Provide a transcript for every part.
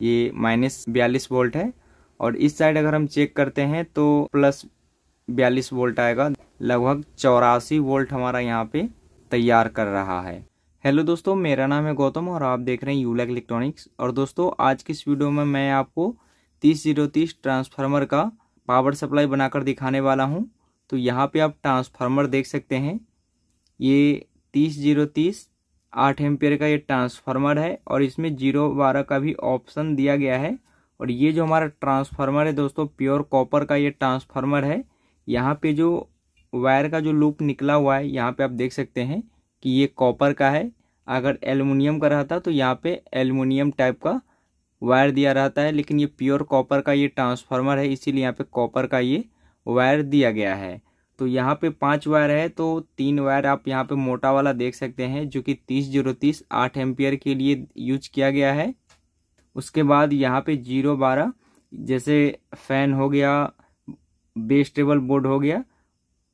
ये माइनस बयालीस वोल्ट है। और इस साइड अगर हम चेक करते हैं तो प्लस बयालीस वोल्ट आएगा। लगभग चौरासी वोल्ट हमारा यहाँ पे तैयार कर रहा है। हेलो दोस्तों, मेरा नाम है गौतम और आप देख रहे हैं यूलैक इलेक्ट्रॉनिक्स। और दोस्तों, आज की इस वीडियो में मैं आपको तीस ज़ीरो तीस ट्रांसफार्मर का पावर सप्लाई बनाकर दिखाने वाला हूँ। तो यहाँ पे आप ट्रांसफार्मर देख सकते हैं। ये तीस ज़ीरो तीस आठ एम्पियर का ये ट्रांसफार्मर है और इसमें ज़ीरो बारह का भी ऑप्शन दिया गया है। और ये जो हमारा ट्रांसफार्मर है दोस्तों, प्योर कॉपर का ये ट्रांसफार्मर है। यहाँ पे जो वायर का जो लूप निकला हुआ है, यहाँ पे आप देख सकते हैं कि ये कॉपर का है। अगर एलुमिनियम का रहता तो यहाँ पे एलुमिनियम टाइप का वायर दिया रहता है, लेकिन ये प्योर कॉपर का ये ट्रांसफार्मर है, इसीलिए यहाँ पे कॉपर का ये वायर दिया गया है। तो यहाँ पे पाँच वायर है तो तीन वायर आप यहाँ पे मोटा वाला देख सकते हैं, जो कि तीस ज़ीरो तीस आठ एम्पियर के लिए यूज़ किया गया है। उसके बाद यहाँ पे ज़ीरो बारह, जैसे फ़ैन हो गया, बेस टेबल बोर्ड हो गया,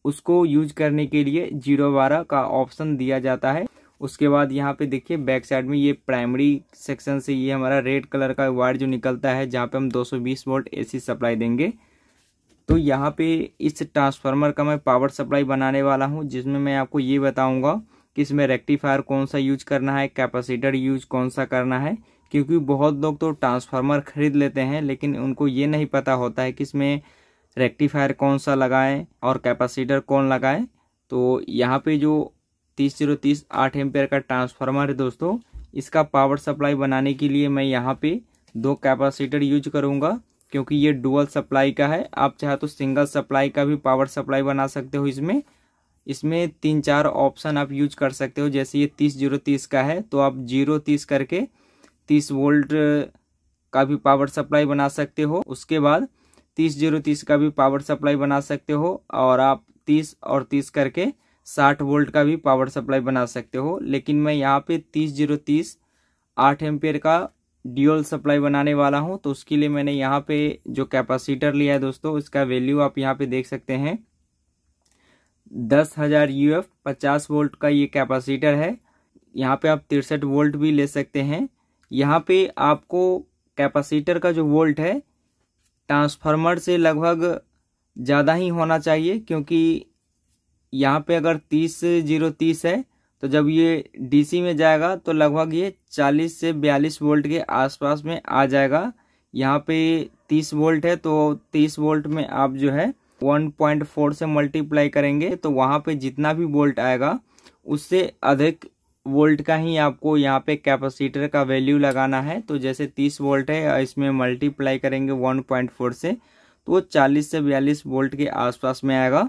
उसको यूज़ करने के लिए ज़ीरो बारह का ऑप्शन दिया जाता है। उसके बाद यहाँ पे देखिए, बैक साइड में ये प्राइमरी सेक्शन से ये हमारा रेड कलर का वायर जो निकलता है, जहाँ पे हम 220 वोल्ट एसी सप्लाई देंगे। तो यहाँ पे इस ट्रांसफार्मर का मैं पावर सप्लाई बनाने वाला हूँ, जिसमें मैं आपको ये बताऊँगा कि इसमें रेक्टिफायर कौन सा यूज़ करना है कैपेसिटर यूज़ कौन सा करना है, क्योंकि बहुत लोग तो ट्रांसफार्मर खरीद लेते हैं, लेकिन उनको ये नहीं पता होता है कि इसमें रेक्टिफायर कौन सा लगाएँ और कैपेसिटर कौन लगाएँ। तो यहाँ पे जो तीस ज़ीरो तीस आठ एम्पेयर का ट्रांसफार्मर है दोस्तों, इसका पावर सप्लाई बनाने के लिए मैं यहाँ पे दो कैपेसिटर यूज़ करूँगा। क्योंकि ये डुअल सप्लाई का है। आप चाहे तो सिंगल सप्लाई का भी पावर सप्लाई बना सकते हो इसमें। इसमें तीन चार ऑप्शन आप यूज़ कर सकते हो। जैसे ये तीस ज़ीरो तीस का है तो आप ज़ीरो तीस करके तीस वोल्ट का भी पावर सप्लाई बना सकते हो। उसके बाद तीस ज़ीरो तीस का भी पावर सप्लाई बना सकते हो और आप तीस और तीस करके साठ वोल्ट का भी पावर सप्लाई बना सकते हो। लेकिन मैं यहाँ पे तीस ज़ीरो तीस आठ एम्पेयर का ड्यूअल सप्लाई बनाने वाला हूँ तो उसके लिए मैंने यहाँ पे जो कैपेसिटर लिया है दोस्तों इसका वैल्यू आप यहाँ पे देख सकते हैं। दस हज़ार यू एफ़ पचास वोल्ट का ये कैपेसिटर है। यहाँ पे आप तिरसठ वोल्ट भी ले सकते हैं। यहाँ पे आपको कैपेसिटर का जो वोल्ट है ट्रांसफार्मर से लगभग ज़्यादा ही होना चाहिए, क्योंकि यहाँ पे अगर तीस ज़ीरो तीस है तो जब ये डीसी में जाएगा तो लगभग ये चालीस से बयालीस वोल्ट के आसपास में आ जाएगा। यहाँ पे तीस वोल्ट है तो तीस वोल्ट में आप जो है वन पॉइंट फोर से मल्टीप्लाई करेंगे तो वहाँ पे जितना भी वोल्ट आएगा, उससे अधिक वोल्ट का ही आपको यहाँ पे कैपेसिटर का वैल्यू लगाना है। तो जैसे तीस वोल्ट है, इसमें मल्टीप्लाई करेंगे वन पॉइंट फोर से तो वो चालीस से बयालीस वोल्ट के आसपास में आएगा।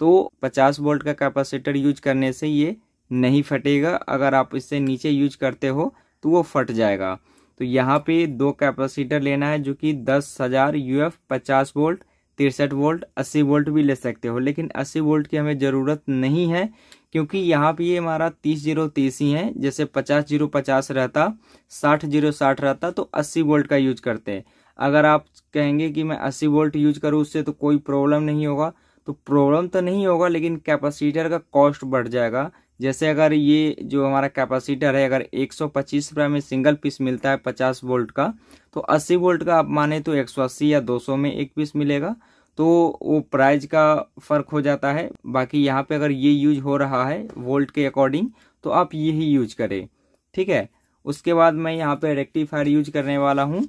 तो 50 वोल्ट का कैपेसिटर यूज़ करने से ये नहीं फटेगा। अगर आप इससे नीचे यूज़ करते हो तो वो फट जाएगा। तो यहाँ पे दो कैपेसिटर लेना है, जो कि दस हज़ार यू एफ़ पचास वोल्ट, तिरसठ वोल्ट, अस्सी वोल्ट भी ले सकते हो। लेकिन अस्सी वोल्ट की हमें ज़रूरत नहीं है, क्योंकि यहाँ पे ये हमारा तीस ज़ीरो तीस ही है। जैसे पचास ज़ीरो पचास रहता, साठ ज़ीरो साठ रहता तो अस्सी वोल्ट का यूज़ करते हैं। अगर आप कहेंगे कि मैं अस्सी वोल्ट यूज़ करूँ, उससे तो कोई प्रॉब्लम नहीं होगा। तो प्रॉब्लम तो नहीं होगा, लेकिन कैपेसिटर का कॉस्ट बढ़ जाएगा। जैसे अगर ये जो हमारा कैपेसिटर है, अगर 125 रुपये में सिंगल पीस मिलता है 50 वोल्ट का तो 80 वोल्ट का आप माने तो 180 या 200 में एक पीस मिलेगा। तो वो प्राइस का फ़र्क हो जाता है। बाकी यहाँ पे अगर ये यूज़ हो रहा है वोल्ट के अकॉर्डिंग तो आप ये ही यूज़ करें। ठीक है? उसके बाद मैं यहाँ पे रेक्टिफायर यूज़ करने वाला हूँ।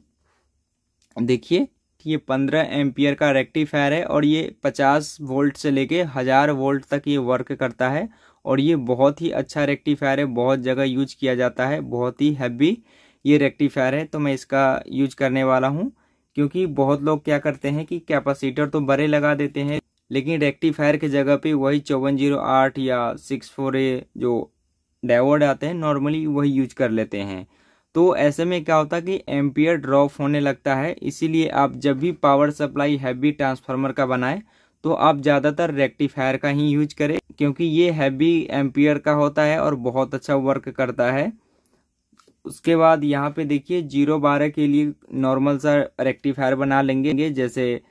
देखिए ये पंद्रह एम्पियर का रेक्टिफायर है और ये पचास वोल्ट से लेके हज़ार वोल्ट तक ये वर्क करता है। और ये बहुत ही अच्छा रेक्टिफायर है, बहुत जगह यूज़ किया जाता है, बहुत ही हैवी ये रेक्टिफायर है तो मैं इसका यूज़ करने वाला हूँ। क्योंकि बहुत लोग क्या करते हैं कि कैपेसिटर तो बड़े लगा देते हैं, लेकिन रेक्टिफायर के जगह पे वही चौवन ज़ीरो आठ या सिक्स फोर ए जो डायोड आते हैं नॉर्मली वही यूज़ कर लेते हैं। तो ऐसे में क्या होता है कि एम्पियर ड्रॉप होने लगता है, इसीलिए आप जब भी पावर सप्लाई हैवी ट्रांसफार्मर का बनाएँ तो आप ज़्यादातर रेक्टिफायर का ही यूज़ करें, क्योंकि ये हैवी एम्पियर का होता है और बहुत अच्छा वर्क करता है। उसके बाद यहाँ पे देखिए ज़ीरो बारह के लिए नॉर्मल सा रेक्टिफायर बना लेंगे। जैसे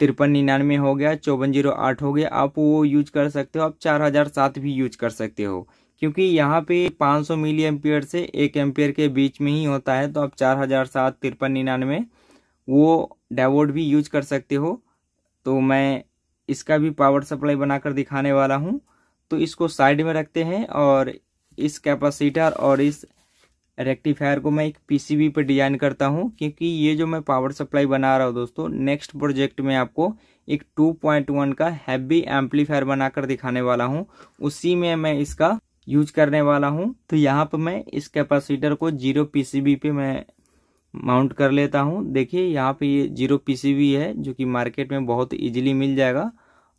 तिरपन निन्यानवे हो गया, चौवन ज़ीरो आठ हो गया, आप वो यूज़ कर सकते हो, आप चार हज़ार सात भी यूज़ कर सकते हो। क्योंकि यहाँ पे 500 मिली एम्पियर से एक एम्पियर के बीच में ही होता है तो आप चार हज़ार सात तिरपन निन्यानवे वो डायोड भी यूज़ कर सकते हो। तो मैं इसका भी पावर सप्लाई बनाकर दिखाने वाला हूँ। तो इसको साइड में रखते हैं और इस कैपेसिटर और इस रेक्टिफायर को मैं एक पीसीबी पर डिज़ाइन करता हूँ, क्योंकि ये जो मैं पावर सप्लाई बना रहा हूँ दोस्तों नेक्स्ट प्रोजेक्ट में आपको एक 2.1 का हैवी एम्पलीफायर बनाकर दिखाने वाला हूँ। उसी में मैं इसका यूज़ करने वाला हूँ। तो यहाँ पर मैं इस कैपेसिटर को ज़ीरो पीसीबी पे मैं माउंट कर लेता हूँ। देखिए, यहाँ पे ये ज़ीरो पीसीबी है, जो कि मार्केट में बहुत इजीली मिल जाएगा।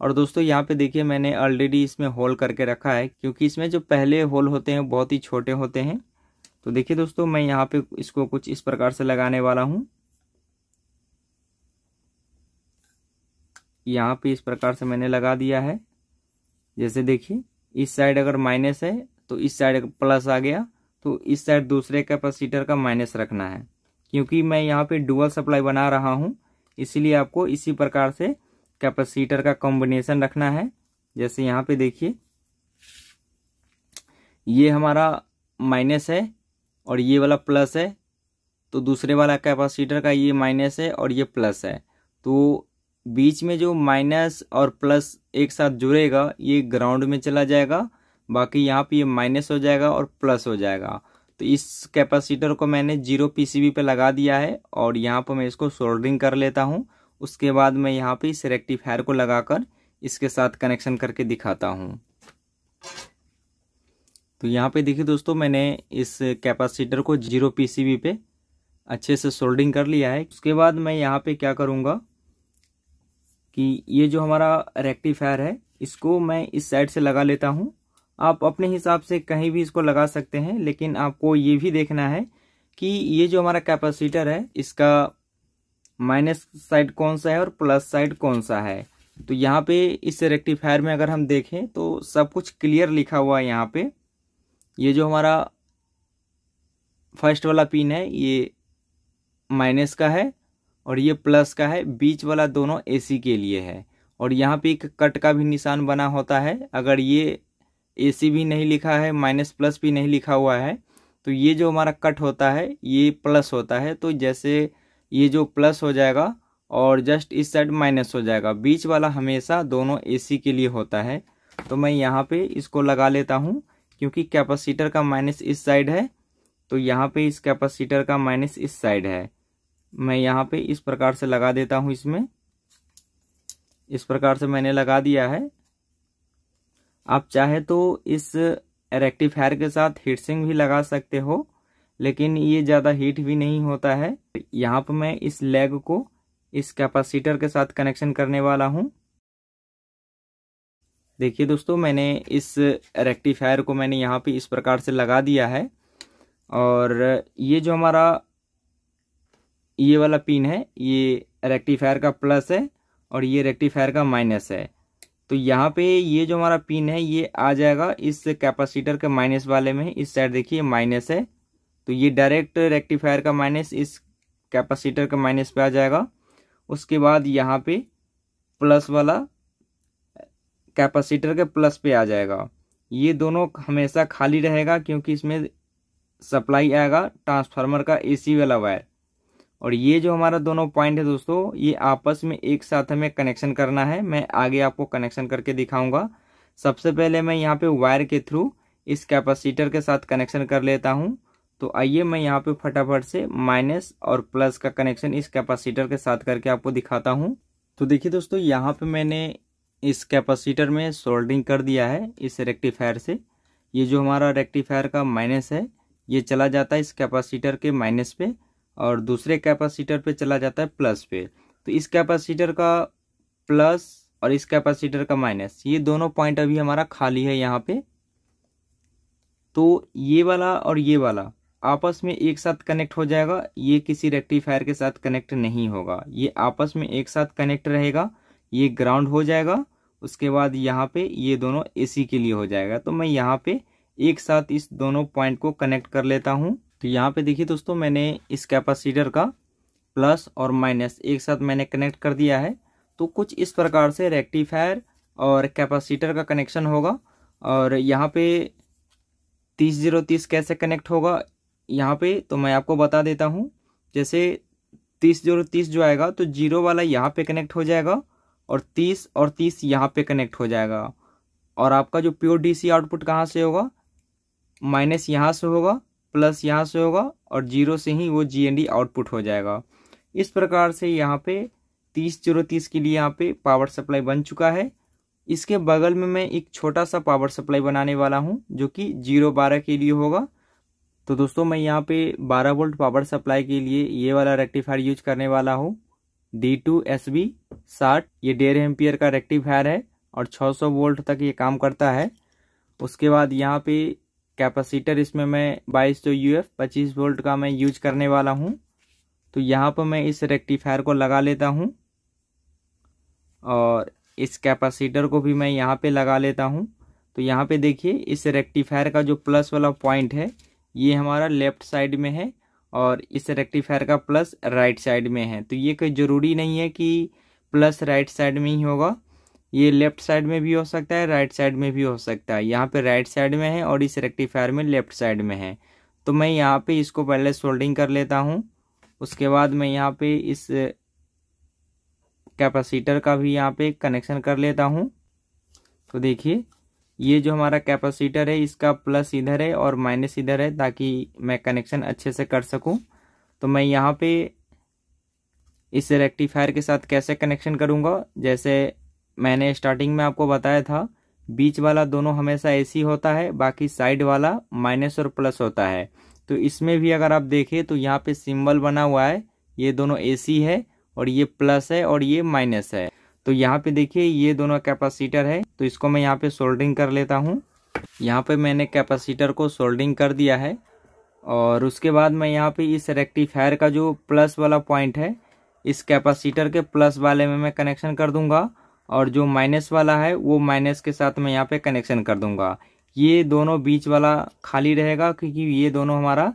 और दोस्तों, यहाँ पे देखिए, मैंने ऑलरेडी इसमें होल करके रखा है, क्योंकि इसमें जो पहले होल होते हैं, बहुत ही छोटे होते हैं। तो देखिए दोस्तों, मैं यहाँ पे इसको कुछ इस प्रकार से लगाने वाला हूँ। यहाँ पे इस प्रकार से मैंने लगा दिया है। जैसे देखिए, इस साइड अगर माइनस है तो इस साइड प्लस आ गया। तो इस साइड दूसरे कैपेसिटर का माइनस रखना है। क्योंकि मैं यहाँ पे डुअल सप्लाई बना रहा हूँ, इसीलिए आपको इसी प्रकार से कैपेसिटर का कॉम्बिनेशन रखना है। जैसे यहाँ पे देखिए, ये हमारा माइनस है और ये वाला प्लस है तो दूसरे वाला कैपेसिटर का ये माइनस है और ये प्लस है। तो बीच में जो माइनस और प्लस एक साथ जुड़ेगा, ये ग्राउंड में चला जाएगा, बाकी यहाँ पे ये माइनस हो जाएगा और प्लस हो जाएगा। तो इस कैपेसिटर को मैंने ज़ीरो पीसीबी पे लगा दिया है और यहाँ पर मैं इसको सोल्डरिंग कर लेता हूँ। उसके बाद मैं यहाँ पे इस रेक्टिफायर को लगाकर इसके साथ कनेक्शन करके दिखाता हूँ। तो यहाँ पे देखिए दोस्तों, मैंने इस कैपेसिटर को ज़ीरो पीसीबी पे अच्छे से सोल्डिंग कर लिया है। उसके बाद मैं यहाँ पे क्या करूँगा कि ये जो हमारा रेक्टिफायर है, इसको मैं इस साइड से लगा लेता हूँ। आप अपने हिसाब से कहीं भी इसको लगा सकते हैं, लेकिन आपको ये भी देखना है कि ये जो हमारा कैपेसिटर है, इसका माइनस साइड कौन सा है और प्लस साइड कौन सा है। तो यहाँ पे इस रेक्टिफायर में अगर हम देखें तो सब कुछ क्लियर लिखा हुआ है यहाँ पे। ये जो हमारा फ़र्स्ट वाला पिन है, ये माइनस का है और ये प्लस का है, बीच वाला दोनों एसी के लिए है। और यहाँ पे एक कट का भी निशान बना होता है। अगर ये एसी भी नहीं लिखा है माइनस प्लस भी नहीं लिखा हुआ है। तो ये जो हमारा कट होता है, ये प्लस होता है। तो जैसे ये जो प्लस हो जाएगा और जस्ट इस साइड माइनस हो जाएगा। बीच वाला हमेशा दोनों एसी के लिए होता है। तो मैं यहाँ पे इसको लगा लेता हूँ, क्योंकि कैपेसिटर का माइनस इस साइड है। तो यहाँ पे इस कैपेसिटर का माइनस इस साइड है। मैं यहाँ पे इस प्रकार से लगा देता हूँ इसमें। इस प्रकार से मैंने लगा दिया है। आप चाहे तो इस रेक्टिफायर के साथ हीट हीटसिंग भी लगा सकते हो, लेकिन ये ज़्यादा हीट भी नहीं होता है। यहाँ पर मैं इस लेग को इस कैपेसिटर के साथ कनेक्शन करने वाला हूँ। देखिए दोस्तों, मैंने इस रेक्टिफायर को मैंने यहाँ पे इस प्रकार से लगा दिया है। और ये जो हमारा ये वाला पिन है, ये रेक्टिफायर का प्लस है और ये रेक्टिफायर का माइनस है। तो यहाँ पे ये जो हमारा पिन है, ये आ जाएगा इस कैपेसिटर के माइनस वाले में, इस साइड देखिए माइनस है। तो ये डायरेक्ट रेक्टिफायर का माइनस इस कैपेसिटर का माइनस पे आ जाएगा। उसके बाद यहाँ पे प्लस वाला कैपेसिटर के प्लस पे आ जाएगा। ये दोनों हमेशा खाली रहेगा क्योंकि इसमें सप्लाई आएगा ट्रांसफार्मर का एसी वाला वायर और ये जो हमारा दोनों पॉइंट है दोस्तों, ये आपस में एक साथ हमें कनेक्शन करना है। मैं आगे आपको कनेक्शन करके दिखाऊँगा। सबसे पहले मैं यहाँ पे वायर के थ्रू इस कैपेसिटर के साथ कनेक्शन कर लेता हूँ। तो आइए मैं यहाँ पे फटाफट से माइनस और प्लस का कनेक्शन इस कैपेसिटर के साथ करके आपको दिखाता हूँ। तो देखिए दोस्तों, यहाँ पे मैंने इस कैपेसिटर में सोल्डरिंग कर दिया है इस रेक्टिफायर से। ये जो हमारा रेक्टिफायर का माइनस है, ये चला जाता है इस कैपेसिटर के माइनस पे। और दूसरे कैपेसिटर पे चला जाता है प्लस पे। तो इस कैपेसिटर का प्लस और इस कैपेसिटर का माइनस, ये दोनों पॉइंट अभी हमारा खाली है यहाँ पे। तो ये वाला और ये वाला, आपस में एक साथ कनेक्ट हो जाएगा, ये किसी रेक्टिफायर के साथ कनेक्ट नहीं होगा। ये आपस में एक साथ कनेक्ट रहेगा, ये ग्राउंड हो जाएगा, उसके बाद यहाँ पे ये दोनों एसी के लिए हो जाएगा। तो मैं यहाँ पे एक साथ इस दोनों पॉइंट को कनेक्ट कर लेता हूँ। तो यहाँ पे देखिए दोस्तों, मैंने इस कैपेसिटर का प्लस और माइनस एक साथ मैंने कनेक्ट कर दिया है। तो कुछ इस प्रकार से रेक्टिफायर और कैपेसिटर का कनेक्शन होगा और यहाँ पे तीस ज़ीरो तीस कैसे कनेक्ट होगा यहाँ पे तो मैं आपको बता देता हूँ। जैसे तीस ज़ीरो तीस जो आएगा तो ज़ीरो वाला यहाँ पे कनेक्ट हो जाएगा और तीस और तीस यहाँ पे कनेक्ट हो जाएगा। और आपका जो प्योर डीसी आउटपुट कहाँ से होगा? माइनस यहाँ से होगा। प्लस यहाँ से होगा और ज़ीरो से ही वो जीएनडी आउटपुट हो जाएगा। इस प्रकार से यहाँ पे तीस ज़ीरो तीस के लिए यहाँ पे पावर सप्लाई बन चुका है। इसके बगल में मैं एक छोटा सा पावर सप्लाई बनाने वाला हूँ, जो कि ज़ीरो बारह के लिए होगा। तो दोस्तों, मैं यहाँ पे 12 वोल्ट पावर सप्लाई के लिए ये वाला रेक्टिफायर यूज़ करने वाला हूँ। डी टू एस बी साठ, ये डेढ़ एम्पियर का रेक्टिफायर है और 600 वोल्ट तक ये काम करता है। उसके बाद यहाँ पे कैपेसिटर इसमें मैं बाईस सौ यू एफ़ पच्चीस वोल्ट का मैं यूज़ करने वाला हूँ। तो यहाँ पर मैं इस रेक्टिफायर को लगा लेता हूँ और इस कैपेसिटर को भी मैं यहाँ पे लगा लेता हूँ। तो यहाँ पे देखिए, इस रेक्टिफायर का जो प्लस वाला पॉइंट है, ये हमारा लेफ़्ट साइड में है और इस रेक्टिफायर का प्लस राइट साइड में है। तो ये कोई ज़रूरी नहीं है कि प्लस राइट साइड में ही होगा। ये लेफ़्ट साइड में भी हो सकता है, राइट साइड में भी हो सकता है। यहाँ पे राइट साइड में है और इस रेक्टिफायर में लेफ़्ट साइड में है। तो मैं यहाँ पे इसको पहले सोल्डिंग कर लेता हूँ। उसके बाद मैं यहाँ पे इस कैपेसिटर का भी यहाँ पे कनेक्शन कर लेता हूँ। तो देखिए, ये जो हमारा कैपेसिटर है, इसका प्लस इधर है और माइनस इधर है ताकि मैं कनेक्शन अच्छे से कर सकूँ। तो मैं यहाँ पे इस रेक्टिफायर के साथ कैसे कनेक्शन करूँगा? जैसे मैंने स्टार्टिंग में आपको बताया था, बीच वाला दोनों हमेशा एसी होता है, बाकी साइड वाला माइनस और प्लस होता है। तो इसमें भी अगर आप देखें तो यहाँ पे सिंबल बना हुआ है, ये दोनों एसी है, और ये प्लस है, और ये माइनस है। तो यहाँ पे देखिए, ये दोनों कैपेसिटर है तो इसको मैं यहाँ पे सोल्डरिंग कर लेता हूँ। यहाँ पे मैंने कैपेसिटर को सोल्डरिंग कर दिया है, और उसके बाद मैं यहाँ पे इस रेक्टिफायर का जो प्लस वाला पॉइंट है, इस कैपेसिटर के प्लस वाले में मैं कनेक्शन कर दूँगा और जो माइनस वाला है, वो माइनस के साथ मैं यहाँ पे कनेक्शन कर दूँगा। ये दोनों बीच वाला खाली रहेगा क्योंकि ये दोनों हमारा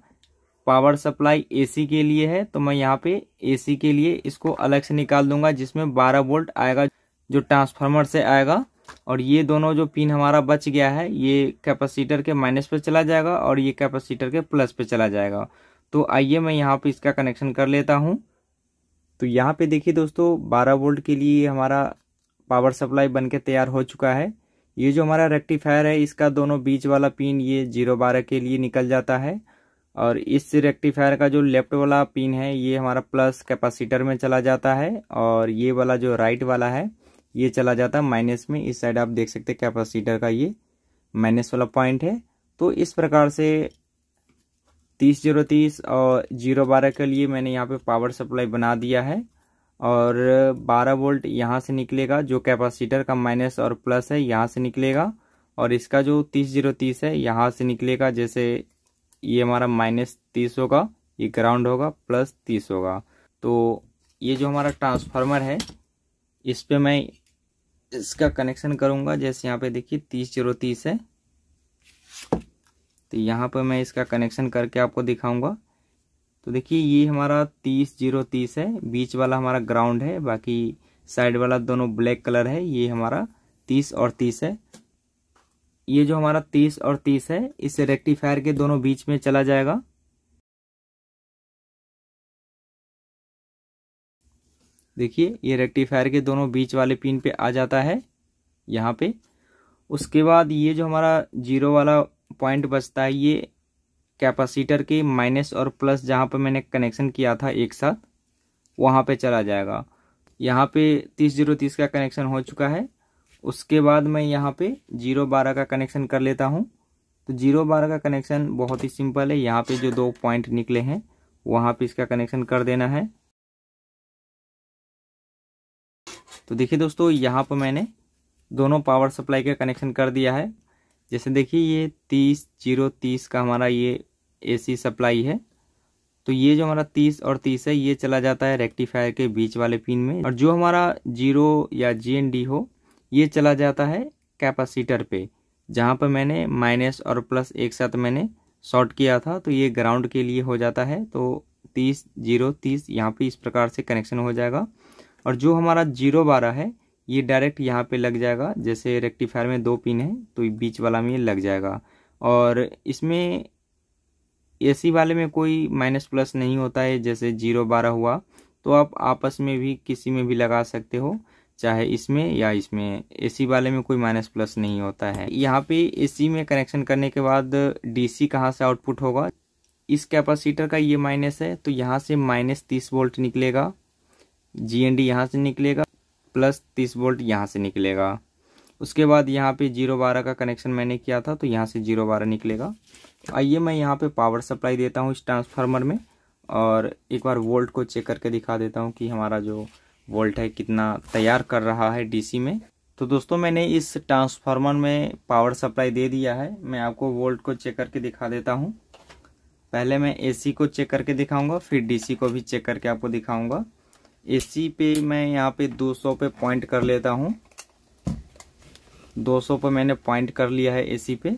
पावर सप्लाई एसी के लिए है तो मैं यहाँ पे एसी के लिए इसको अलग से निकाल दूँगा, जिसमें 12 वोल्ट आएगा, जो ट्रांसफार्मर से आएगा। और ये दोनों जो पिन हमारा बच गया है, ये कैपेसिटर के माइनस पे चला जाएगा और ये कैपेसिटर के प्लस पे चला जाएगा। तो आइए मैं यहाँ पे इसका कनेक्शन कर लेता हूँ। तो यहाँ पे देखिए दोस्तों 12 वोल्ट के लिए हमारा पावर सप्लाई बन के तैयार हो चुका है। ये जो हमारा रेक्टिफायर है, इसका दोनों बीच वाला पिन ये ज़ीरो बारह के लिए निकल जाता है। और इस रेक्टिफायर का जो लेफ़्ट वाला पिन है, ये हमारा प्लस कैपेसिटर में चला जाता है और ये वाला जो राइट वाला है, ये चला जाता है माइनस में। इस साइड आप देख सकते हैं कैपेसिटर का ये माइनस वाला पॉइंट है। तो इस प्रकार से तीस ज़ीरो तीस और ज़ीरो बारह के लिए मैंने यहाँ पे पावर सप्लाई बना दिया है। और बारह वोल्ट यहाँ से निकलेगा, जो कैपेसिटर का माइनस और प्लस है, यहाँ से निकलेगा। और इसका जो तीस ज़ीरो तीस है, यहाँ से निकलेगा, जैसे ये हमारा माइनस तीस होगा, ये ग्राउंड होगा, प्लस तीस होगा। तो ये जो हमारा ट्रांसफार्मर है, इस पर मैं इसका कनेक्शन करूँगा, जैसे यहाँ पे देखिए तीस ज़ीरो तीस है। तो यहाँ पर मैं इसका कनेक्शन करके आपको दिखाऊँगा। तो देखिए, ये हमारा तीस ज़ीरो तीस है। बीच वाला हमारा ग्राउंड है, बाकी साइड वाला दोनों ब्लैक कलर है। ये हमारा तीस और तीस है। ये जो हमारा तीस और तीस है, इस रेक्टिफायर के दोनों बीच में चला जाएगा। देखिए, ये रेक्टिफायर के दोनों बीच वाले पिन पे आ जाता है, यहाँ पे। उसके बाद ये जो हमारा ज़ीरो वाला पॉइंट बचता है, ये कैपेसिटर के माइनस और प्लस जहाँ पर मैंने कनेक्शन किया था एक साथ, वहाँ पे चला जाएगा। यहाँ पे तीस ज़ीरो तीस का कनेक्शन हो चुका है। उसके बाद मैं यहाँ पे ज़ीरो बारह का कनेक्शन कर लेता हूँ। तो ज़ीरो बारह का कनेक्शन बहुत ही सिंपल है। यहाँ पे जो दो पॉइंट निकले हैं, वहाँ पे इसका कनेक्शन कर देना है। तो देखिए दोस्तों, यहाँ पर मैंने दोनों पावर सप्लाई का कनेक्शन कर दिया है। जैसे देखिए ये तीस, ज़ीरो, तीस का हमारा ये एसी सप्लाई है। तो ये जो हमारा तीस और तीस है, ये चला जाता है रेक्टिफायर के बीच वाले पिन में। और जो हमारा ज़ीरो या GND हो, ये चला जाता है कैपेसिटर पे, जहाँ पर मैंने माइनस और प्लस एक साथ मैंने शॉर्ट किया था। तो ये ग्राउंड के लिए हो जाता है। तो तीस, ज़ीरो, तीस, यहाँ पे इस प्रकार से कनेक्शन हो जाएगा। और जो हमारा ज़ीरो बारह है ये डायरेक्ट यहाँ पे लग जाएगा, जैसे रेक्टिफायर में दो पिन है तो बीच वाला में ये लग जाएगा। और इसमें एसी वाले में कोई माइनस प्लस नहीं होता है, जैसे ज़ीरो बारह हुआ तो आप आपस में भी किसी में भी लगा सकते हो, चाहे इसमें या इसमें। एसी वाले में कोई माइनस प्लस नहीं होता है। यहाँ पे एसी में कनेक्शन करने के बाद डीसी कहाँ से आउटपुट होगा? इस कैपेसिटर का ये माइनस है तो यहाँ से माइनस तीस वोल्ट निकलेगा। जी एन डी यहाँ से निकलेगा। प्लस तीस वोल्ट यहाँ से निकलेगा। उसके बाद यहाँ पे ज़ीरो बारह का कनेक्शन मैंने किया था तो यहाँ से ज़ीरो बारह निकलेगा। आइए मैं यहाँ पे पावर सप्लाई देता हूँ इस ट्रांसफार्मर में, और एक बार वोल्ट को चेक करके दिखा देता हूँ कि हमारा जो वोल्ट है कितना तैयार कर रहा है डीसी में। तो दोस्तों, मैंने इस ट्रांसफार्मर में पावर सप्लाई दे दिया है। मैं आपको वोल्ट को चेक करके दिखा देता हूँ। पहले मैं एसी को चेक करके दिखाऊँगा, फिर डीसी को भी चेक करके आपको दिखाऊँगा। एसी पे मैं यहाँ पे 200 पे पॉइंट कर लेता हूँ। 200 पे मैंने पॉइंट कर लिया है एसी पे।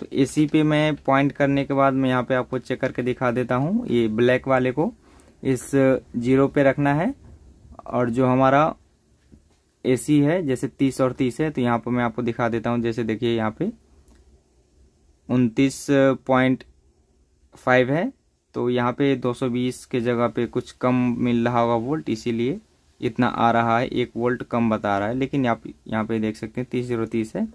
तो एसी पे मैं पॉइंट करने के बाद मैं यहाँ पे आपको चेक करके दिखा देता हूँ, ये ब्लैक वाले को। इस ज़ीरो पे रखना है और जो हमारा एसी है, जैसे तीस और तीस है तो यहाँ पर मैं आपको दिखा देता हूँ, जैसे देखिए यहाँ पे। उनतीस पॉइंट फाइव है। तो यहाँ पे 220 के जगह पे कुछ कम मिल रहा होगा वोल्ट, इसीलिए इतना आ रहा है। एक वोल्ट कम बता रहा है, लेकिन यहाँ यहाँ पे देख सकते हैं तीस ज़ीरो तीस है।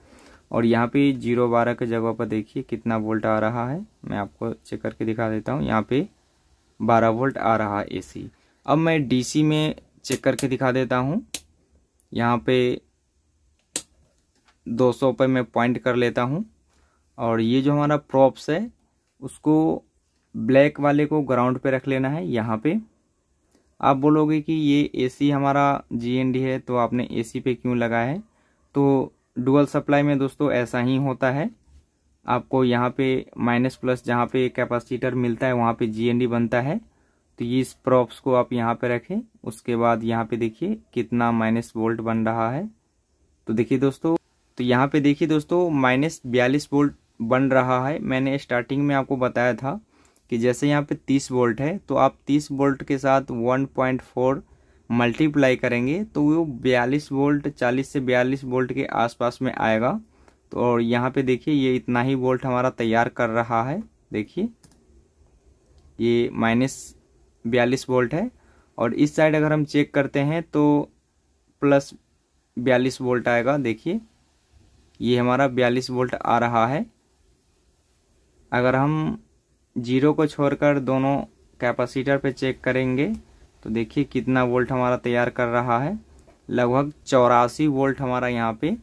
और यहाँ पे ज़ीरो बारह के जगह पर देखिए कितना वोल्ट आ रहा है। मैं आपको चेक करके दिखा देता हूँ, यहाँ पे बारह वोल्ट आ रहा है एसी अब मैं डीसी में चेक करके दिखा देता हूँ। यहाँ पे 200 पे मैं पॉइंट कर लेता हूँ। और ये जो हमारा प्रॉप्स है, उसको ब्लैक वाले को ग्राउंड पे रख लेना है, यहाँ पे। आप बोलोगे कि ये एसी हमारा जीएनडी है तो आपने एसी पे क्यों लगा है? तो डुअल सप्लाई में दोस्तों ऐसा ही होता है। आपको यहाँ पे माइनस प्लस जहाँ पे कैपेसिटर मिलता है, वहाँ पे जीएनडी बनता है। तो ये इस प्रॉप्स को आप यहाँ पे रखें, उसके बाद यहाँ पे देखिए कितना माइनस वोल्ट बन रहा है। तो देखिए दोस्तों तो यहाँ पे देखिए दोस्तों माइनस बयालीस वोल्ट बन रहा है। मैंने स्टार्टिंग में आपको बताया था कि जैसे यहाँ पे तीस वोल्ट है तो आप तीस वोल्ट के साथ वन पॉइंट फोर मल्टीप्लाई करेंगे तो वो बयालीस वोल्ट, चालीस से बयालीस वोल्ट के आसपास में आएगा। तो और यहाँ पे देखिए, ये इतना ही वोल्ट हमारा तैयार कर रहा है। देखिए, ये माइनस बयालीस वोल्ट है। और इस साइड अगर हम चेक करते हैं तो प्लस बयालीस वोल्ट आएगा। देखिए, ये हमारा बयालीस वोल्ट आ रहा है। अगर हम ज़ीरो को छोड़कर दोनों कैपेसिटर पे चेक करेंगे। तो देखिए कितना वोल्ट हमारा तैयार कर रहा है। लगभग चौरासी वोल्ट हमारा यहाँ पे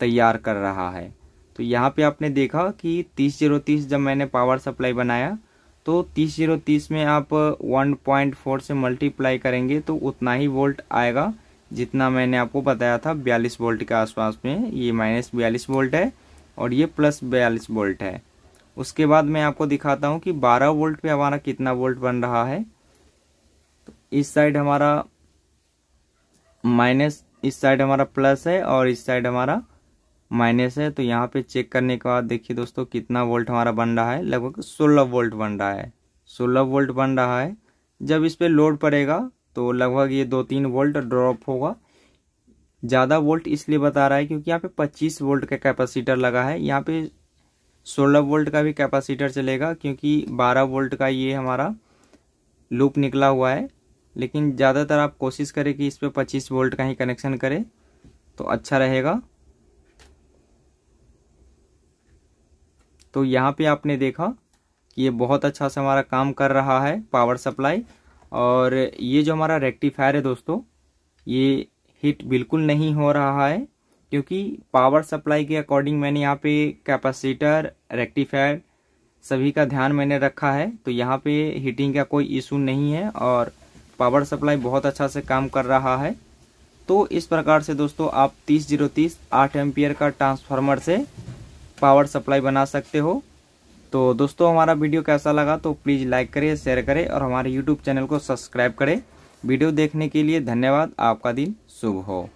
तैयार कर रहा है। तो यहाँ पे आपने देखा कि तीस ज़ीरो तीस जब मैंने पावर सप्लाई बनाया तो तीस ज़ीरो तीस में आप वन पॉइंट फोर से मल्टीप्लाई करेंगे तो उतना ही वोल्ट आएगा जितना मैंने आपको बताया था बयालीस वोल्ट के आसपास में। ये माइनस बयालीस वोल्ट है और ये प्लस बयालीस वोल्ट है। उसके बाद मैं आपको दिखाता हूँ कि 12 वोल्ट पे हमारा कितना वोल्ट बन रहा है। तो इस साइड हमारा माइनस, इस साइड हमारा प्लस है और इस साइड हमारा माइनस है। तो यहाँ पे चेक करने के बाद देखिए दोस्तों, कितना वोल्ट हमारा बन रहा है। लगभग 16 वोल्ट बन रहा है। 16 वोल्ट बन रहा है। जब इस पे लोड पड़ेगा तो लगभग ये दो तीन वोल्ट ड्रॉप होगा। ज़्यादा वोल्ट इसलिए बता रहा है क्योंकि यहाँ पे 25 वोल्ट का कैपेसिटर लगा है। यहाँ पे 16 वोल्ट का भी कैपेसिटर चलेगा, क्योंकि 12 वोल्ट का ये हमारा लूप निकला हुआ है। लेकिन ज़्यादातर आप कोशिश करें कि इस पर पच्चीस वोल्ट का ही कनेक्शन करें तो अच्छा रहेगा। तो यहाँ पे आपने देखा कि ये बहुत अच्छा से हमारा काम कर रहा है, पावर सप्लाई। और ये जो हमारा रेक्टिफायर है दोस्तों, ये हिट बिल्कुल नहीं हो रहा है। क्योंकि पावर सप्लाई के अकॉर्डिंग मैंने यहाँ पे कैपेसिटर रेक्टिफायर सभी का ध्यान मैंने रखा है। तो यहाँ पे हीटिंग का कोई इशू नहीं है और पावर सप्लाई बहुत अच्छा से काम कर रहा है। तो इस प्रकार से दोस्तों आप तीस ज़ीरो तीस आठ एम्पियर का ट्रांसफार्मर से पावर सप्लाई बना सकते हो। तो दोस्तों हमारा वीडियो कैसा लगा तो प्लीज़ लाइक करें शेयर करें और हमारे यूट्यूब चैनल को सब्सक्राइब करें। वीडियो देखने के लिए धन्यवाद। आपका दिन शुभ हो।